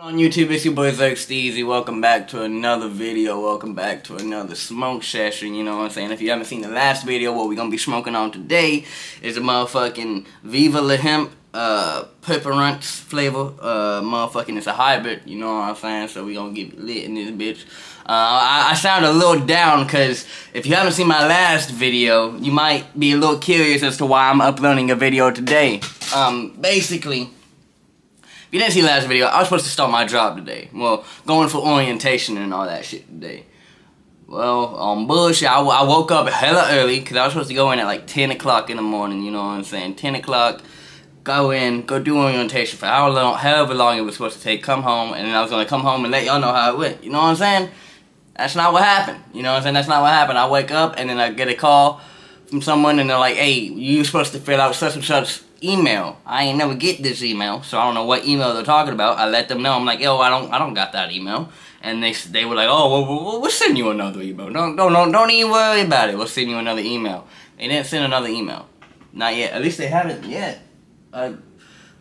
on YouTube, it's your boy Zerk Steezy. Welcome back to another video. Welcome back to another smoke session. You know what I'm saying? If you haven't seen the last video, what we're gonna be smoking on today is a motherfucking Viva La Hemp uh pepperunts flavor. Uh motherfucking it's a hybrid, you know what I'm saying? So we gonna get lit in this bitch. Uh, I, I sound a little down because if you haven't seen my last video, you might be a little curious as to why I'm uploading a video today. Um, basically, if you didn't see last video, I was supposed to start my job today. Well, going for orientation and all that shit today. Well, on um, bullshit, I, I woke up hella early because I was supposed to go in at like 10 o'clock in the morning, you know what I'm saying? 10 o'clock, go in, go do orientation for however long, however long it was supposed to take, come home, and then I was going to come home and let y'all know how it went, you know what I'm saying? That's not what happened, you know what I'm saying? That's not what happened. I wake up and then I get a call from someone and they're like, hey, you're supposed to fill out such and such email. I ain't never get this email, so I don't know what email they're talking about. I let them know. I'm like, yo, I don't, I don't got that email. And they, they were like, oh, well, we'll, we'll send you another email. Don't, don't, don't, don't even worry about it. We'll send you another email. They didn't send another email. Not yet. At least they haven't yet. I,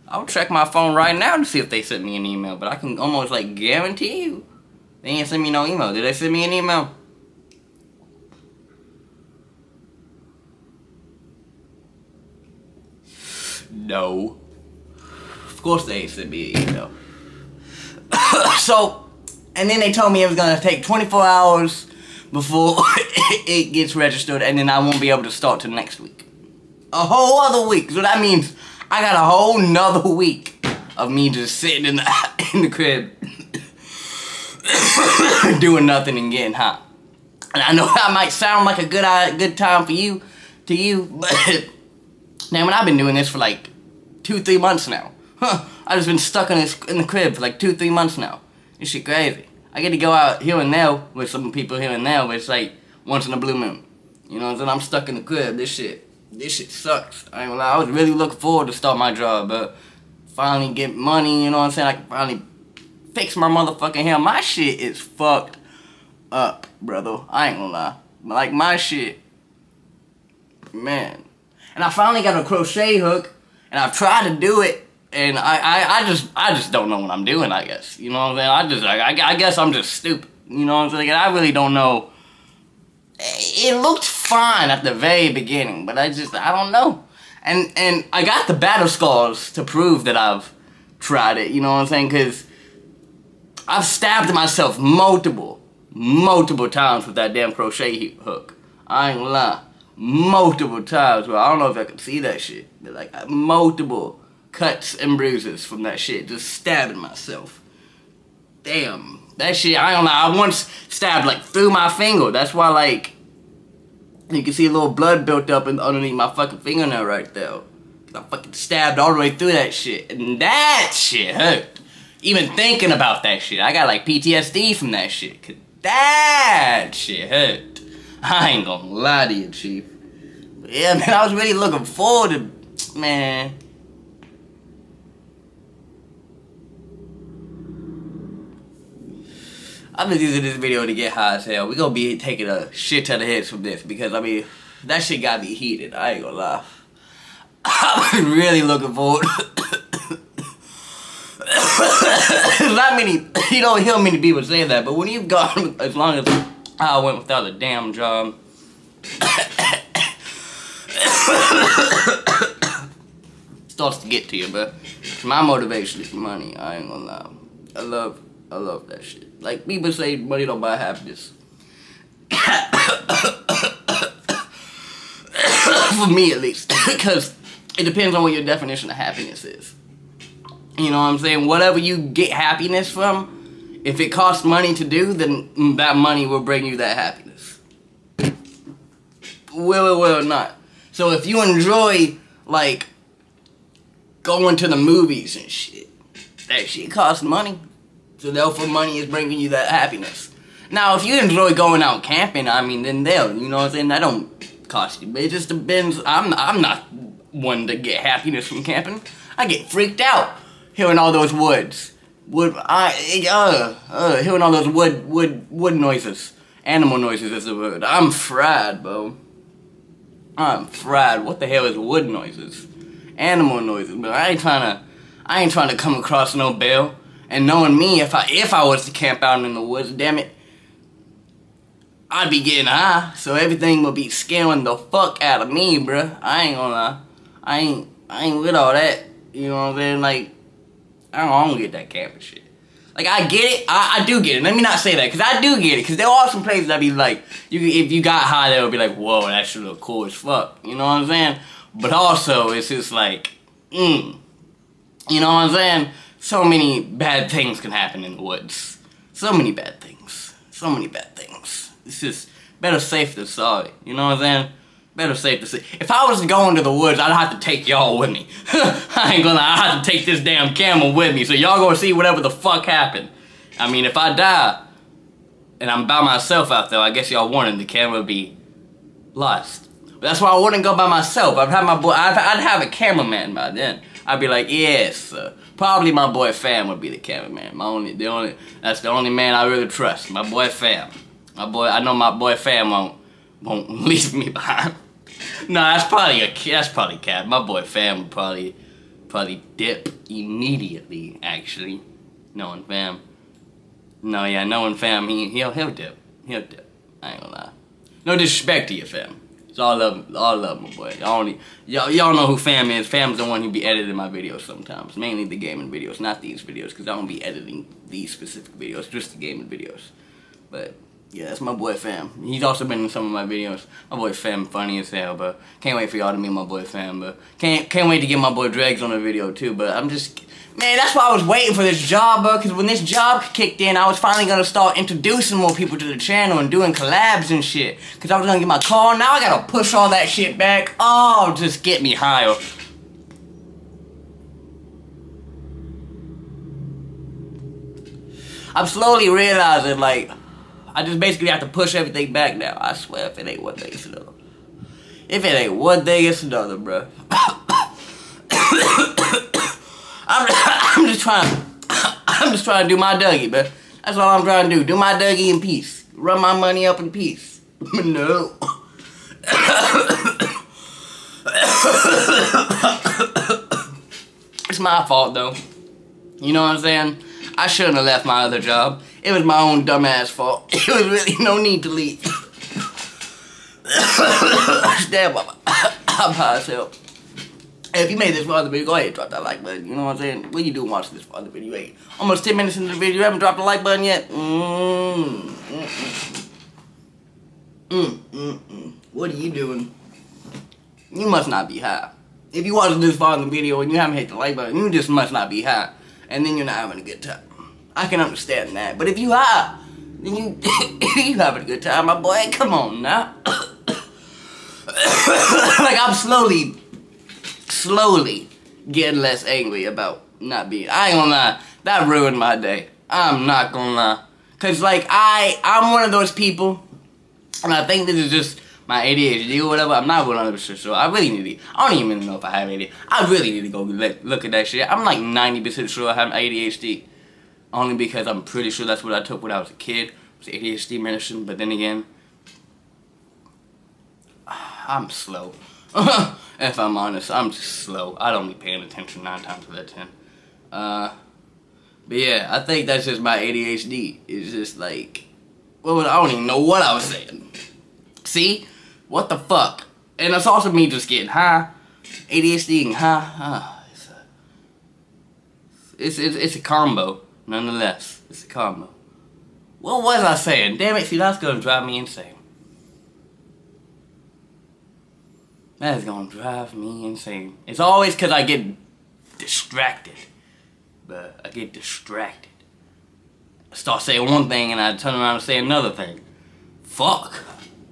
I'll check my phone right now to see if they sent me an email. But I can almost like guarantee you, they ain't send me no email. Did they send me an email? No. Of course they sent me an email. so, and then they told me it was gonna take 24 hours before it gets registered and then I won't be able to start till next week. A whole other week. So that means I got a whole nother week of me just sitting in the in the crib doing nothing and getting hot. And I know that might sound like a good uh, good time for you to you, but now when I've been doing this for like two, three months now. Huh, I just been stuck in, this, in the crib for like two, three months now. This shit crazy. I get to go out here and there with some people here and there, but it's like once in a blue moon. You know what I'm saying? I'm stuck in the crib. This shit, this shit sucks. I ain't gonna lie. I was really looking forward to start my job, but finally get money, you know what I'm saying? I can finally fix my motherfucking hair. My shit is fucked up, brother. I ain't gonna lie. Like my shit, man. And I finally got a crochet hook and I've tried to do it, and I, I, I just I just don't know what I'm doing. I guess you know what I'm saying. I just I, I guess I'm just stupid. You know what I'm saying. I really don't know. It looked fine at the very beginning, but I just I don't know. And and I got the battle scars to prove that I've tried it. You know what I'm saying? Because I've stabbed myself multiple, multiple times with that damn crochet hook. I ain't lie multiple times, bro. I don't know if I can see that shit. But like multiple cuts and bruises from that shit. Just stabbing myself. Damn. That shit, I don't know. I once stabbed like through my finger. That's why like you can see a little blood built up underneath my fucking fingernail right there. I fucking stabbed all the way through that shit. And that shit hurt. Even thinking about that shit. I got like PTSD from that shit. Cause that shit hurt. I ain't gonna lie to you, Chief. But yeah, man, I was really looking forward to, man. I've been using this video to get high as hell. We gonna be taking a shit ton of hits from this because, I mean, that shit got me heated. I ain't gonna lie. I've been really looking forward. not many, you don't hear many people saying that, but when you've gone as long as I went without a damn job. Starts to get to you, but my motivation is money. I ain't gonna lie. I love, I love that shit. Like people say, money don't buy happiness. For me, at least, because it depends on what your definition of happiness is. You know what I'm saying? Whatever you get happiness from, if it costs money to do, then that money will bring you that happiness. Will it, will it not? So if you enjoy, like, going to the movies and shit, that shit costs money. So therefore money is bringing you that happiness. Now, if you enjoy going out camping, I mean, then they'll, you know what I'm saying? That don't cost you. It just depends. I'm, I'm not one to get happiness from camping. I get freaked out hearing all those woods wood. I uh, uh, hearing all those wood wood wood noises, animal noises is the word. I'm fried, bro. I'm fried. What the hell is wood noises? Animal noises, but I ain't trying to. I ain't trying to come across no bear And knowing me, if I if I was to camp out in the woods, damn it, I'd be getting high. So everything would be scaring the fuck out of me, bruh. I ain't gonna lie. I ain't I ain't with all that. You know what I'm saying? Like, I don't, I don't get that camping shit. Like I get it, I, I do get it. Let me not say that, because I do get it. Because there are some places that be like, you if you got high, they would be like, whoa, that should look cool as fuck. You know what I'm saying? But also, it's just like, mm. You know what I'm saying? So many bad things can happen in the woods. So many bad things. So many bad things. It's just better safe than sorry. You know what I'm saying? Better safe than sorry. If I was going to the woods, I'd have to take y'all with me. I ain't gonna I have to take this damn camel with me. So y'all gonna see whatever the fuck happened. I mean, if I die and I'm by myself out there, I guess y'all wanted the camera would be lost. But that's why I wouldn't go by myself. I'd have my boy, I'd, I'd have a cameraman by then. I'd be like, yes, probably my boy Fam would be the cameraman. My only, the only, that's the only man I really trust. My boy Fam. My boy, I know my boy Fam won't, won't leave me behind. No, that's probably a, that's probably cat. My boy Fam would probably, probably dip immediately. Actually, knowing Fam. No, yeah, knowing Fam, he he'll he'll dip, he'll dip. I ain't gonna lie. No disrespect to you, Fam. It's all love, all love, my boy. Y'all y'all, y'all know who Fam is. Fam's the one who be editing my videos sometimes. Mainly the gaming videos, not these videos, because I don't be editing these specific videos, just the gaming videos. But, yeah, that's my boy Fam. He's also been in some of my videos. My boy Fam funny as hell, but can't wait for y'all to meet my boy Fam, but can't, can't wait to get my boy Dregs on the video, too, but I'm just Man, that's why I was waiting for this job, bro, because when this job kicked in, I was finally going to start introducing more people to the channel and doing collabs and shit. Because I was going to get my car, now I got to push all that shit back. Oh, just get me higher. I'm slowly realizing, like, I just basically have to push everything back now. I swear, if it ain't one thing, it's another. If it ain't one thing, it's another, bro. I'm, I'm just trying. I'm just trying to do my Dougie, but that's all I'm trying to do. Do my Dougie in peace. Run my money up in peace. no. it's my fault though. You know what I'm saying? I shouldn't have left my other job. It was my own dumbass fault. It was really no need to leave. I'm, high as hell. If you made this far the video, go ahead drop that like button. You know what I'm saying? What you doing watching this part of the video? Hey, almost 10 minutes into the video, you haven't dropped the like button yet? Mm, mm, mm, mm, mm. What are you doing? You must not be high. If you watching this far in the video and you haven't hit the like button, you just must not be high. And then you're not having a good time. I can understand that. But if you are, then you you having a good time, my boy. Come on now. like I'm slowly slowly getting less angry about not being. I ain't gonna lie, that ruined my day. I'm not gonna lie, cause like I, I'm one of those people, and I think this is just my ADHD or whatever. I'm not 100% sure. I really need to. I don't even know if I have ADHD. I really need to go look, look at that shit. I'm like 90% sure I have ADHD, only because I'm pretty sure that's what I took when I was a kid. Was ADHD medicine, but then again, I'm slow. if I'm honest, I'm just slow. I don't be paying attention nine times out of ten. Uh, but yeah, I think that's just my ADHD. It's just like, well, I don't even know what I was saying. See? What the fuck? And it's also me just getting high. ADHD and high. Uh, it's, a, it's, it's, it's a combo, nonetheless. It's a combo. What was I saying? Damn it, see, that's gonna drive me insane. That is gonna drive me insane. It's always because I get distracted. But I get distracted. I start saying one thing and I turn around and say another thing. Fuck.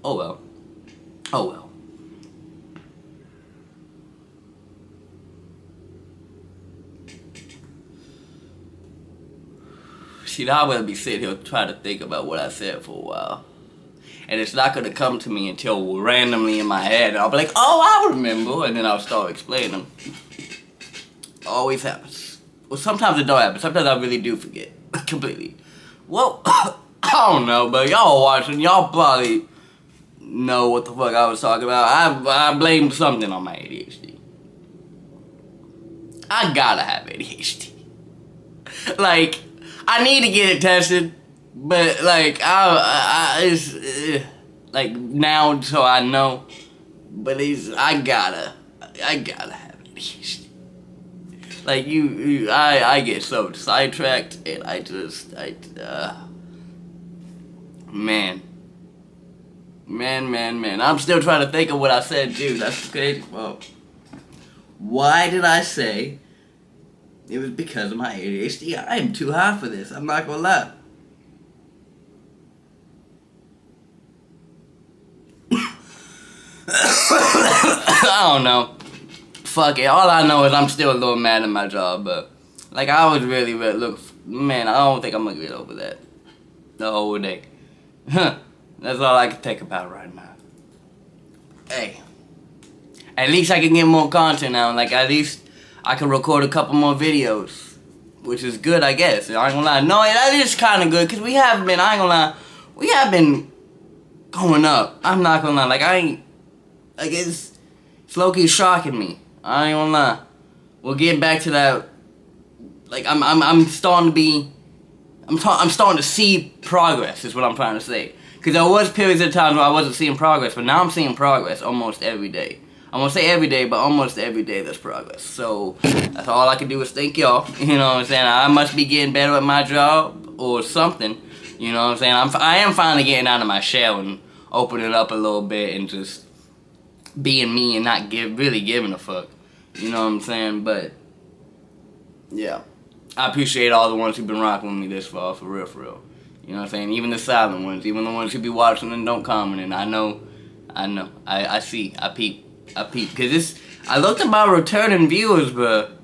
Oh well. Oh well. I will be sitting here trying to think about what I said for a while and it's not gonna come to me until randomly in my head, and I'll be like, oh, I remember, and then I'll start explaining. Always happens. Well, sometimes it don't happen. Sometimes I really do forget completely. Well, I don't know, but y'all watching, y'all probably know what the fuck I was talking about. I I blame something on my ADHD. I gotta have ADHD. like, I need to get it tested, but like, I, I it's uh, like now, so I know. But it's I gotta, I gotta have it. Like you, you, I, I get so sidetracked, and I just, I, uh, man, man, man, man. I'm still trying to think of what I said, dude. That's crazy. Well, why did I say it was because of my ADHD? I am too high for this. I'm not gonna lie. I don't know fuck it. All I know is I'm still a little mad at my job, but like I was really, really look, man. I don't think I'm gonna get over that the whole day. Huh. That's all I can think about right now. Hey, at least I can get more content now. Like at least I can record a couple more videos, which is good, I guess. I ain't gonna lie. No, that is kind of good because we have been. I ain't gonna lie. We have been going up. I'm not gonna lie. Like I ain't. Like it's, it's low shocking me. I ain't gonna lie. We'll get back to that. Like I'm, I'm, I'm starting to be. I'm, ta- I'm starting to see progress. Is what I'm trying to say. Because there was periods of times where I wasn't seeing progress, but now I'm seeing progress almost every day. I'm gonna say every day, but almost every day there's progress. So that's all I can do is thank y'all. You know what I'm saying? I must be getting better at my job or something. You know what I'm saying? I'm I am finally getting out of my shell and opening up a little bit and just being me and not give really giving a fuck. You know what I'm saying? But yeah, I appreciate all the ones who've been rocking with me this far, for real, for real. You know what I'm saying? Even the silent ones, even the ones who be watching and don't comment. And I know, I know, I, I see, I peep, I peep. Cause this, I looked at my returning viewers, but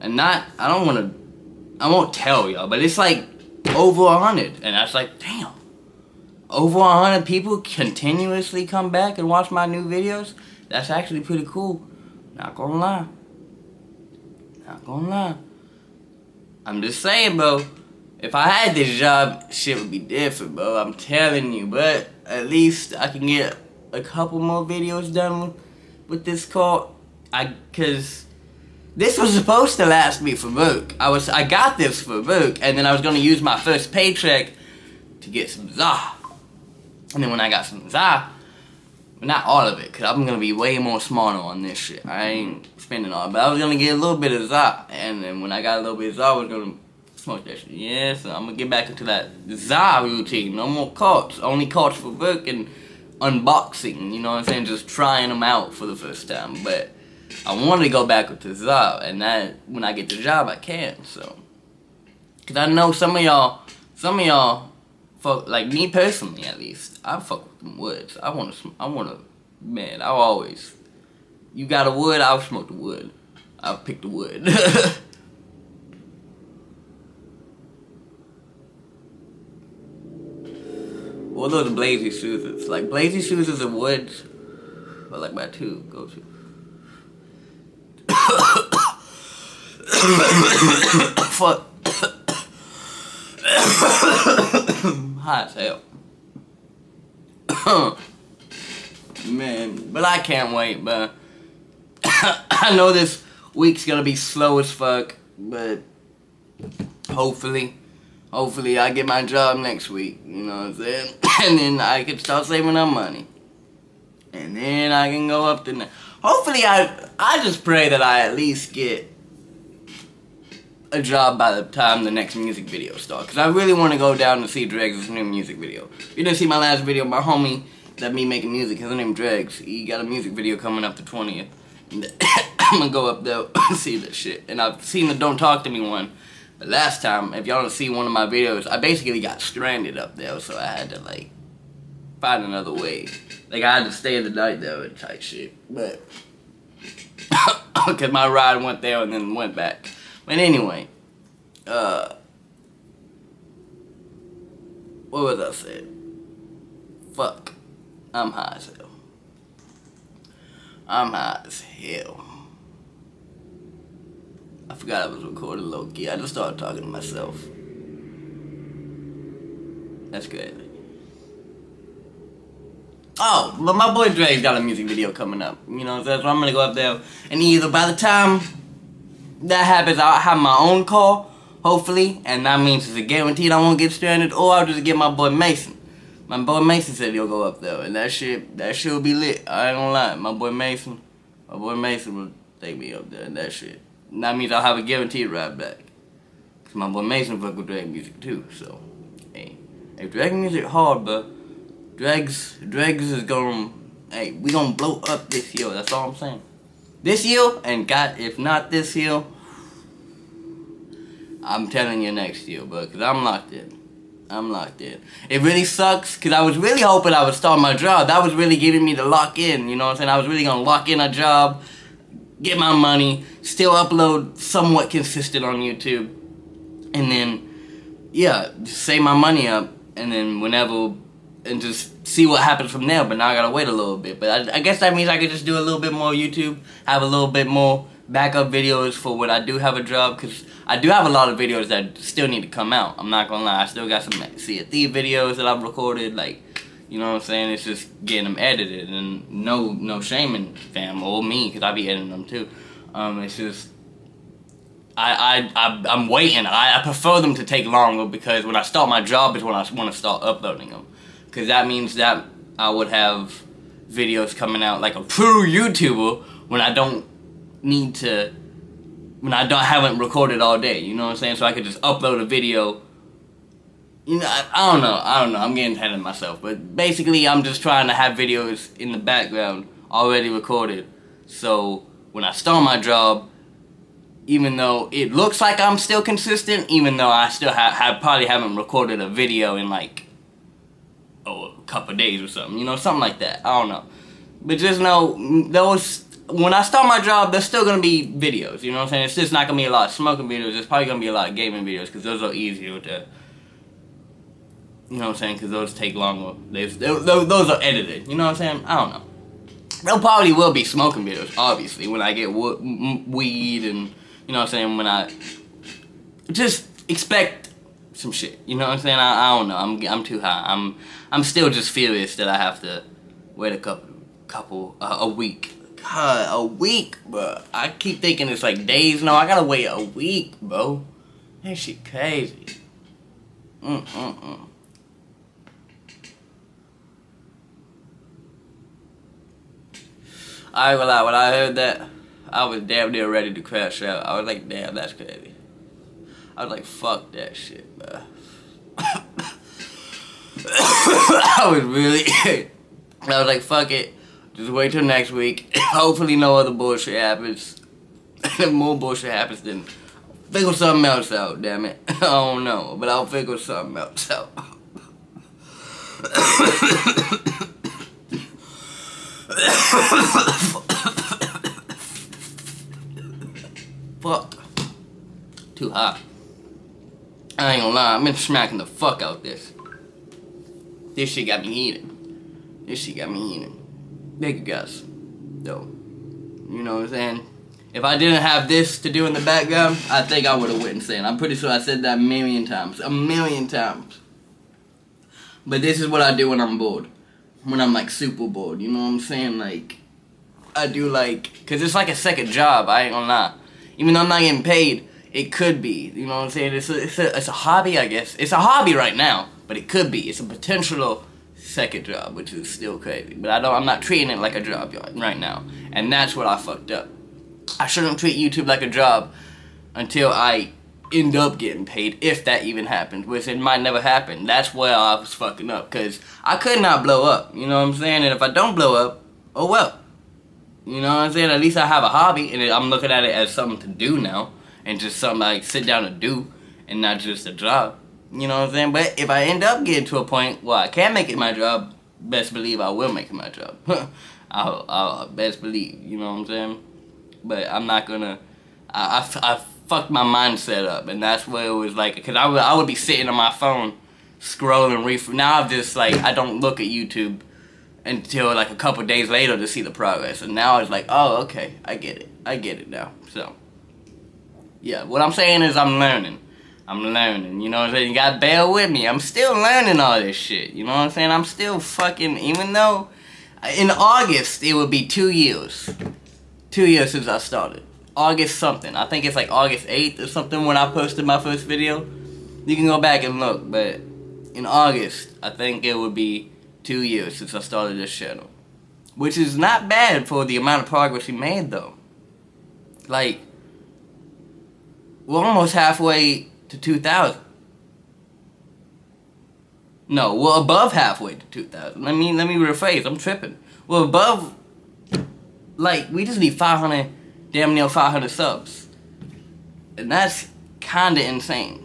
and not, I don't want to, I won't tell y'all, but it's like over a hundred, and that's like, damn, over a hundred people continuously come back and watch my new videos. That's actually pretty cool. Not gonna lie. Not gonna lie. I'm just saying, bro. If I had this job, shit would be different, bro. I'm telling you. But at least I can get a couple more videos done with this call. I, cause this was supposed to last me for work. I was, I got this for work, and then I was gonna use my first paycheck to get some za. And then when I got some za, not all of it, because I'm to be way more smarter on this shit. I ain't spending all but I was to get a little bit of za, and then when I got a little bit of za, I was to smoke that shit. Yeah, so I'm to get back into that za routine. No more carts, only carts for work and unboxing, you know what I'm saying? Just trying them out for the first time, but I want to go back with the za, and that, when I get the job, I can, so. Because I know some of y'all, some of y'all fuck like me personally at least. I fuck with them woods. I want to. I want to. Man, I always. You got a wood? I'll smoke the wood. I'll pick the wood. well, those Blazy Shoes. Like Blazy Shoes is a wood, but like my two go to. Fuck. hot as hell. Man, but I can't wait, but I know this week's gonna be slow as fuck, but hopefully, hopefully I get my job next week, you know what I'm saying? and then I can start saving up money. And then I can go up to, hopefully I, I just pray that I at least get a job by the time the next music video starts. Because I really want to go down to see Dregs' new music video. You didn't see my last video, my homie that me making music, his name Dregs. He got a music video coming up the 20th. I'm gonna go up there and see that shit. And I've seen the Don't Talk To Me one. But last time, if y'all see one of my videos, I basically got stranded up there, so I had to like find another way. Like I had to stay the night there and type shit. But because my ride went there and then went back. But anyway, uh, what was I saying? Fuck. I'm high as hell. I'm high as hell. I forgot I was recording low key. I just started talking to myself. That's good. Oh, but my boy Dregs got a music video coming up. You know, so I'm gonna go up there and either by the time that happens, I'll have my own car, hopefully, and that means it's a guaranteed I won't get stranded, or I'll just get my boy Mason. My boy Mason said he'll go up there, and that shit, that shit will be lit. I ain't gonna lie, my boy Mason, my boy Mason will take me up there, and that shit. That means I'll have a guaranteed ride back. Cause my boy Mason fuck with drag music too, so hey, If drag music hard, but Dregs, Dregs is gonna, hey, we gonna blow up this year. That's all I'm saying. This year, and God, if not this year, I'm telling you next year, but cause I'm locked in. I'm locked in. It really sucks because I was really hoping I would start my job. That was really giving me the lock in, you know what I'm saying? I was really going to lock in a job, get my money, still upload somewhat consistent on YouTube, and then, yeah, save my money up, and then whenever, and just see what happens from there. But now I got to wait a little bit. But I, I guess that means I could just do a little bit more YouTube, have a little bit more backup videos for when I do have a job, because I do have a lot of videos that still need to come out. I'm not gonna lie, I still got some Thieves videos that I've recorded, like, you know what I'm saying? It's just getting them edited, and no, no shaming, fam, or me, because I be editing them too. Um, it's just, I, I, I, I'm waiting. I, I prefer them to take longer because when I start my job is when I want to start uploading them. Because that means that I would have videos coming out like a true YouTuber when I don't need to when I don't haven't recorded all day. You know what I'm saying? So I could just upload a video. You know, I, I don't know. I don't know. I'm getting ahead of myself, but basically, I'm just trying to have videos in the background already recorded. So when I start my job, even though it looks like I'm still consistent, even though I still have, probably haven't recorded a video in like oh a couple days or something. You know, something like that. I don't know. But just know those when I start my job, there's still gonna be videos. You know what I'm saying? It's just not gonna be a lot of smoking videos. It's probably gonna be a lot of gaming videos because those are easier to. You know what I'm saying? Because those take longer. They, those, those are edited. You know what I'm saying? I don't know. There probably will be smoking videos, obviously, when I get weed and you know what I'm saying. When I just expect some shit. You know what I'm saying? I, I don't know. I'm I'm too high. I'm I'm still just furious that I have to wait a couple couple uh, a week God, a week, bro. I keep thinking it's like days. No, I gotta wait a week, bro. That shit crazy. Mm mm mm. I will lie, when I heard that, I was damn near ready to crash out. I was like, damn, that's crazy. I was like, fuck that shit, bro. I was really, I was like, fuck it. Just wait till next week. Hopefully no other bullshit happens. if more bullshit happens, then figure something else out, damn it. I don't know, but I'll figure something else out. fuck. Too hot. I ain't gonna lie, I've been smacking the fuck out this. This shit got me eating. This shit got me eating. Thank you guys. Though. You know what I'm saying? If I didn't have this to do in the background, I think I would have went insane. I'm pretty sure I said that a million times. A million times. But this is what I do when I'm bored. When I'm like super bored. You know what I'm saying? Like, I do like, cause it's like a second job, I ain't gonna lie. Even though I'm not getting paid, it could be. You know what I'm saying? It's a, it's a, it's a hobby, I guess. It's a hobby right now, but it could be. It's a potential second job, which is still crazy. But I don't. I'm not treating it like a job right now, and that's what I fucked up. I shouldn't treat YouTube like a job until I end up getting paid, if that even happens, which it might never happen. That's where I was fucking up, because I could not blow up, you know what I'm saying? And if I don't blow up, oh well. You know what I'm saying? At least I have a hobby, and I'm looking at it as something to do now, and just something I sit down and do, and not just a job. You know what I'm saying? But if I end up getting to a point where I can make it my job, best believe I will make it my job. I'll, I'll best believe, you know what I'm saying? But I'm not gonna, I, I, I fucked my mindset up, and that's where it was like, cause I would, I would be sitting on my phone, scrolling, ref. Now I'm just like, I don't look at YouTube until like a couple days later to see the progress, and now it's like, oh, okay, I get it, I get it now. So, yeah, what I'm saying is I'm learning. I'm learning, you know what I'm saying? You gotta bear with me. I'm still learning all this shit, you know what I'm saying? I'm still fucking, even though in August it would be two years. Two years since I started. August something. I think it's like August 8th or something when I posted my first video. You can go back and look, but in August, I think it would be two years since I started this channel. Which is not bad for the amount of progress we made, though. Like, we're almost halfway to 2,000. No, we're above halfway to 2,000. Let me, let me rephrase, I'm tripping. We're above, like, we just need 500, damn near 500 subs. And that's kinda insane.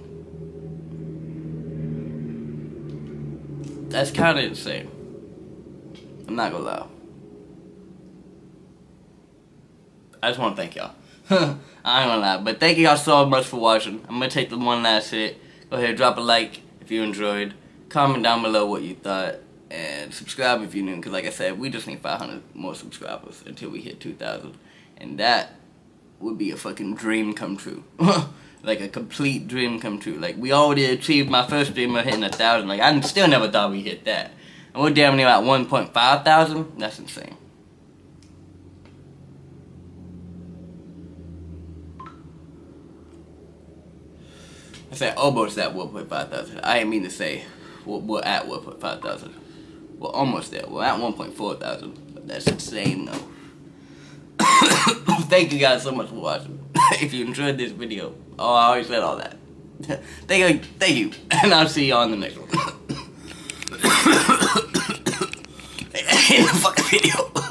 That's kinda insane. I'm not gonna lie. I just wanna thank y'all. I ain't gonna lie, but thank y'all so much for watching. I'm gonna take the one last hit. Go ahead, drop a like if you enjoyed. Comment down below what you thought. And subscribe if you're new, because like I said, we just need 500 more subscribers until we hit 2,000. And that would be a fucking dream come true. like a complete dream come true. Like we already achieved my first dream of hitting a thousand. Like I still never thought we hit that. And we're damn near at 1.5 thousand. That's insane. I said almost at 1.5 thousand. I didn't mean to say we're, we're at 1.5 thousand. We're almost there. We're at 1.4 thousand. That's insane though. Thank you guys so much for watching. if you enjoyed this video, oh, I already said all that. thank you, thank you, and I'll see you on the next one. In the fucking video.